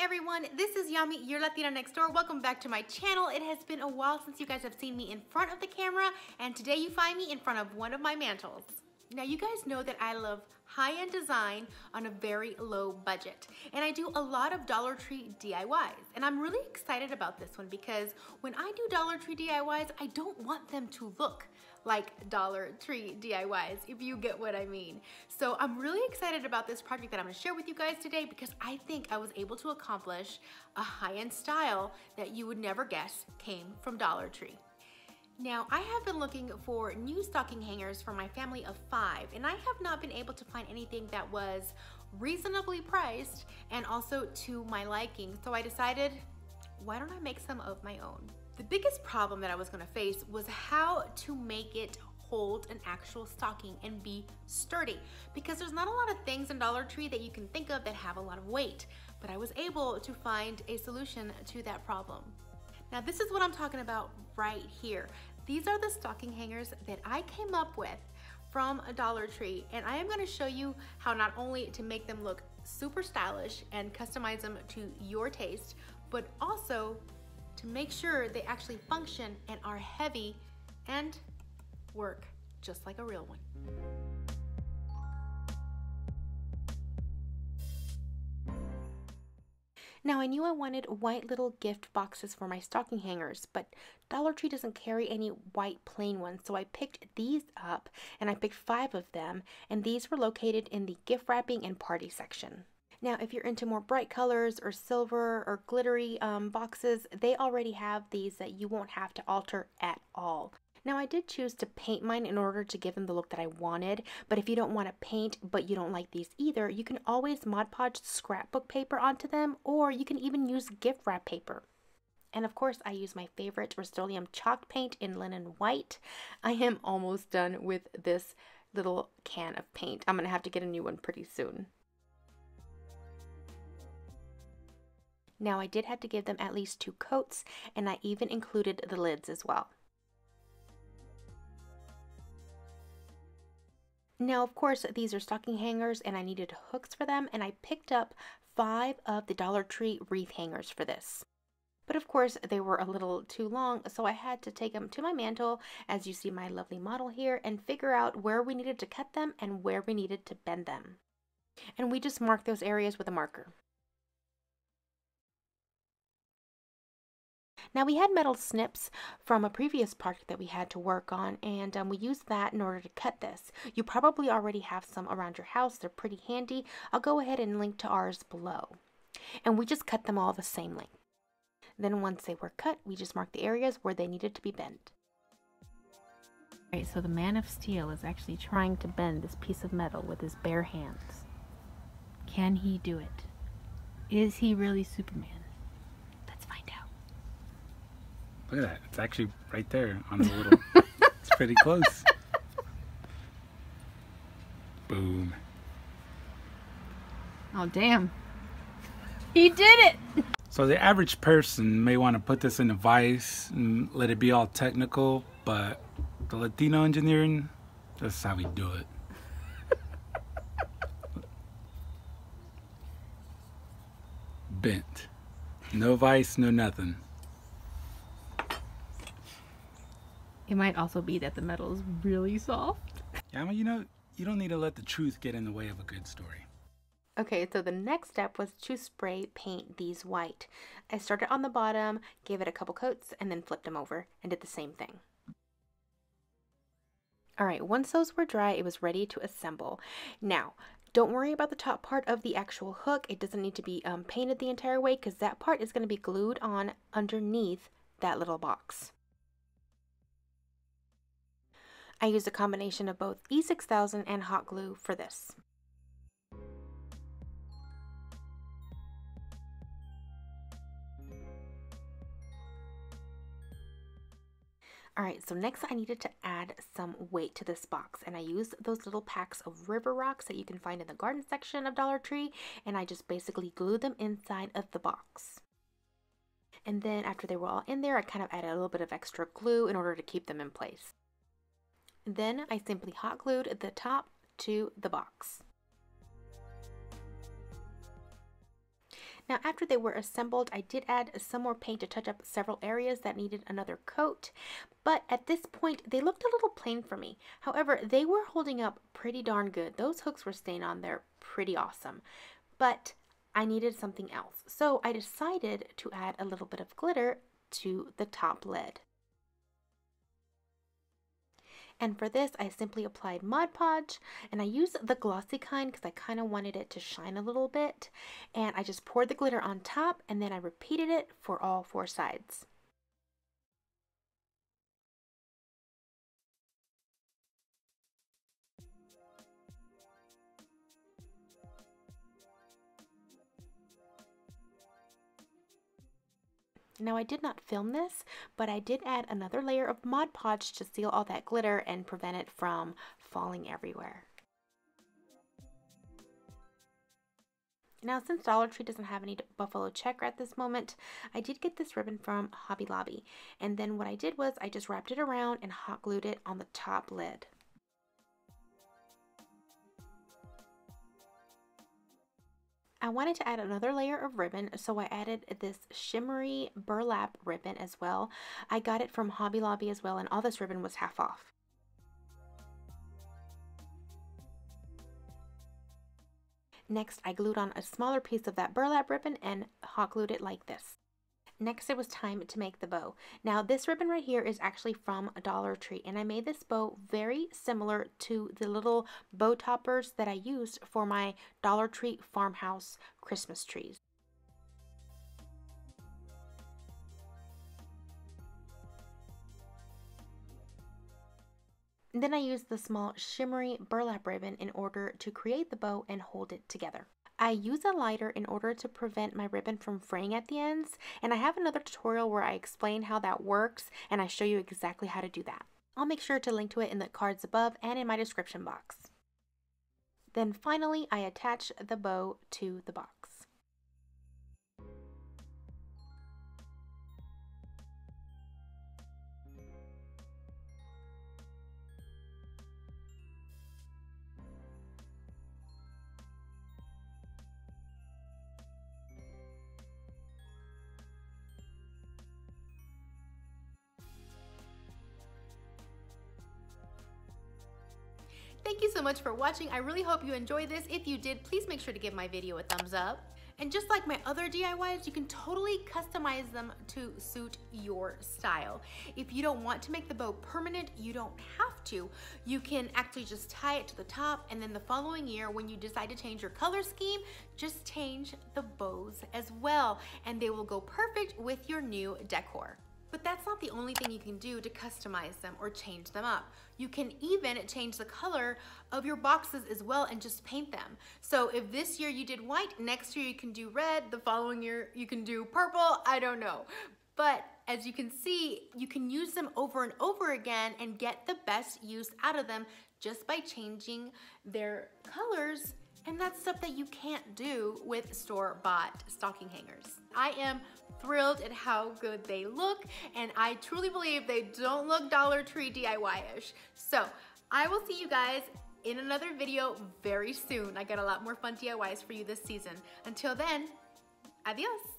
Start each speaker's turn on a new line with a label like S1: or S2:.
S1: everyone, this is Yami, your Latina next door. Welcome back to my channel. It has been a while since you guys have seen me in front of the camera and today you find me in front of one of my mantles. Now you guys know that I love high-end design on a very low budget. And I do a lot of Dollar Tree DIYs. And I'm really excited about this one because when I do Dollar Tree DIYs, I don't want them to look like Dollar Tree DIYs, if you get what I mean. So I'm really excited about this project that I'm gonna share with you guys today because I think I was able to accomplish a high-end style that you would never guess came from Dollar Tree. Now, I have been looking for new stocking hangers for my family of five, and I have not been able to find anything that was reasonably priced and also to my liking. So I decided, why don't I make some of my own? The biggest problem that I was gonna face was how to make it hold an actual stocking and be sturdy because there's not a lot of things in Dollar Tree that you can think of that have a lot of weight, but I was able to find a solution to that problem. Now this is what I'm talking about right here. These are the stocking hangers that I came up with from a Dollar Tree and I am gonna show you how not only to make them look super stylish and customize them to your taste, but also to make sure they actually function and are heavy and work just like a real one. Now I knew I wanted white little gift boxes for my stocking hangers, but Dollar Tree doesn't carry any white plain ones, so I picked these up and I picked five of them, and these were located in the gift wrapping and party section. Now, if you're into more bright colors or silver or glittery um, boxes, they already have these that you won't have to alter at all. Now I did choose to paint mine in order to give them the look that I wanted, but if you don't want to paint but you don't like these either, you can always Mod Podge scrapbook paper onto them or you can even use gift wrap paper. And of course I use my favorite Rust-Oleum chalk paint in linen white. I am almost done with this little can of paint. I'm going to have to get a new one pretty soon. Now I did have to give them at least two coats and I even included the lids as well. Now, of course, these are stocking hangers and I needed hooks for them and I picked up five of the Dollar Tree wreath hangers for this. But of course, they were a little too long, so I had to take them to my mantle, as you see my lovely model here, and figure out where we needed to cut them and where we needed to bend them. And we just mark those areas with a marker. Now we had metal snips from a previous project that we had to work on and um, we used that in order to cut this. You probably already have some around your house. They're pretty handy. I'll go ahead and link to ours below. And we just cut them all the same length. Then once they were cut, we just marked the areas where they needed to be bent. Alright, so the Man of Steel is actually trying to bend this piece of metal with his bare hands. Can he do it? Is he really Superman?
S2: Look at that. It's actually right there on the little. it's pretty close. Boom.
S1: Oh, damn. He did it!
S2: So the average person may want to put this in a vise and let it be all technical, but the Latino engineering, that's how we do it. Bent. No vice, no nothing.
S1: It might also be that the metal is really soft.
S2: Yeah, well, you know, you don't need to let the truth get in the way of a good story.
S1: Okay, so the next step was to spray paint these white. I started on the bottom, gave it a couple coats, and then flipped them over and did the same thing. Alright, once those were dry, it was ready to assemble. Now, don't worry about the top part of the actual hook. It doesn't need to be um, painted the entire way because that part is going to be glued on underneath that little box. I used a combination of both E6000 and hot glue for this. Alright, so next I needed to add some weight to this box and I used those little packs of river rocks that you can find in the garden section of Dollar Tree and I just basically glued them inside of the box. And then after they were all in there, I kind of added a little bit of extra glue in order to keep them in place. Then I simply hot glued the top to the box. Now after they were assembled, I did add some more paint to touch up several areas that needed another coat, but at this point they looked a little plain for me. However, they were holding up pretty darn good. Those hooks were staying on there pretty awesome. But I needed something else, so I decided to add a little bit of glitter to the top lid. And for this, I simply applied Mod Podge and I used the glossy kind because I kind of wanted it to shine a little bit. And I just poured the glitter on top and then I repeated it for all four sides. Now I did not film this, but I did add another layer of Mod Podge to seal all that glitter and prevent it from falling everywhere. Now, since Dollar Tree doesn't have any buffalo checker at this moment, I did get this ribbon from Hobby Lobby. And then what I did was I just wrapped it around and hot glued it on the top lid. I wanted to add another layer of ribbon, so I added this shimmery burlap ribbon as well. I got it from Hobby Lobby as well, and all this ribbon was half off. Next, I glued on a smaller piece of that burlap ribbon and hot glued it like this. Next, it was time to make the bow. Now, this ribbon right here is actually from Dollar Tree, and I made this bow very similar to the little bow toppers that I used for my Dollar Tree farmhouse Christmas trees. Then I used the small shimmery burlap ribbon in order to create the bow and hold it together. I use a lighter in order to prevent my ribbon from fraying at the ends, and I have another tutorial where I explain how that works and I show you exactly how to do that. I'll make sure to link to it in the cards above and in my description box. Then finally, I attach the bow to the box. Thank you so much for watching. I really hope you enjoyed this. If you did, please make sure to give my video a thumbs up. And just like my other DIYs, you can totally customize them to suit your style. If you don't want to make the bow permanent, you don't have to. You can actually just tie it to the top and then the following year when you decide to change your color scheme, just change the bows as well and they will go perfect with your new decor. But that's not the only thing you can do to customize them or change them up. You can even change the color of your boxes as well and just paint them. So if this year you did white, next year you can do red, the following year you can do purple, I don't know. But as you can see, you can use them over and over again and get the best use out of them just by changing their colors and that's stuff that you can't do with store-bought stocking hangers. I am thrilled at how good they look, and I truly believe they don't look Dollar Tree DIY-ish. So I will see you guys in another video very soon. I got a lot more fun DIYs for you this season. Until then, adios.